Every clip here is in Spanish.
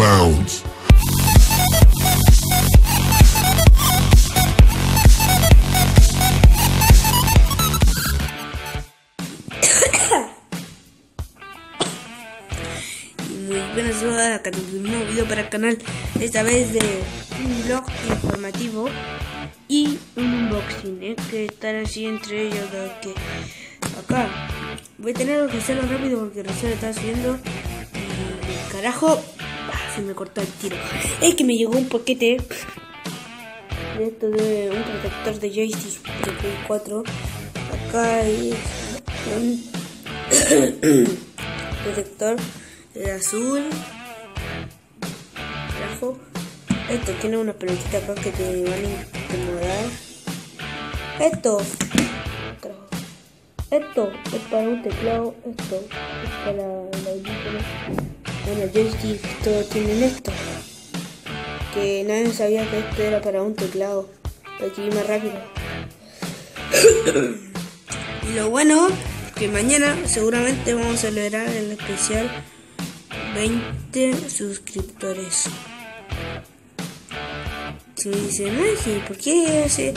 Muy buenas noches, acá un nuevo video para el canal, esta vez de un blog informativo y un unboxing, ¿eh? que están así entre ellos, de que acá. Voy a tener que hacerlo rápido porque recién está subiendo y carajo, se me cortó el tiro. Es que me llegó un paquete de esto de un protector de joystick de Play 4, acá hay un protector el azul. Carajo. Esto tiene una pelotita acá que te van a incomodar. Esto. Esto es para un teclado. Esto es para el audífono. Bueno, joystick todos tienen esto. Que nadie sabía que esto era para un teclado. Para que ir más rápido. y lo bueno que mañana seguramente vamos a celebrar el especial 20 suscriptores. Si me dicen, ¿por qué hace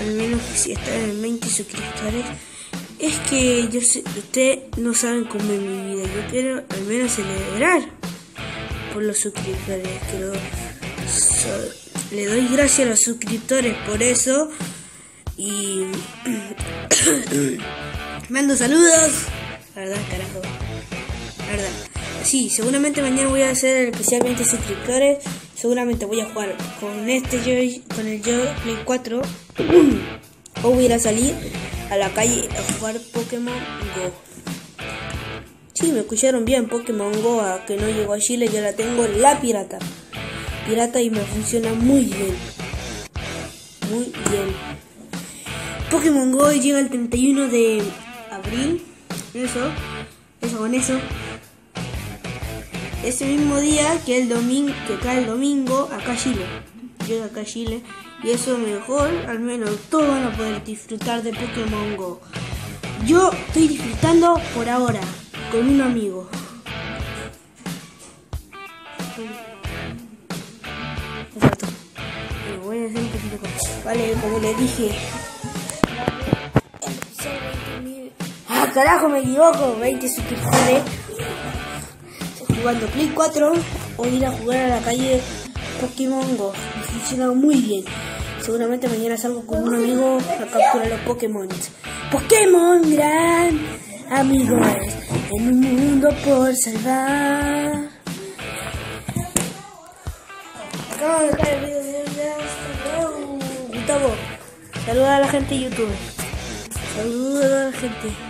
al menos si están en 20 suscriptores? Es que yo sé, ustedes no saben cómo es mi vida. Yo quiero al menos celebrar por los suscriptores. So- le doy gracias a los suscriptores por eso. Y mando saludos. La verdad, carajo. La verdad. Sí, seguramente mañana voy a hacer el especial 20 suscriptores. Seguramente voy a jugar con este Joy, con el Joy Play 4. o voy a salir a la calle a jugar Pokémon Go. Sí, me escucharon bien, Pokémon Go, a que no llegó a Chile, yo la tengo la pirata. Pirata y me funciona muy bien. Muy bien. Pokémon Go llega el 31 de abril. Eso, eso con eso. Ese mismo día que el domingo, que cae el domingo, acá Chile. Llega acá Chile. Y eso mejor, al menos todos van a poder disfrutar de Pokémon Go. Yo estoy disfrutando por ahora, con un amigo. Me voy a hacer Vale, como le dije. Ah, carajo, me equivoco. 20 suscriptores. Estoy jugando Play 4 o ir a jugar a la calle Pokémon Go. Me funciona muy bien. Seguramente mañana salgo con un amigo a capturar los Pokémon. Pokémon gran amigos en un mundo por salvar. Acabo de el video de. Gustavo, saluda a la gente de YouTube. Saluda a la gente.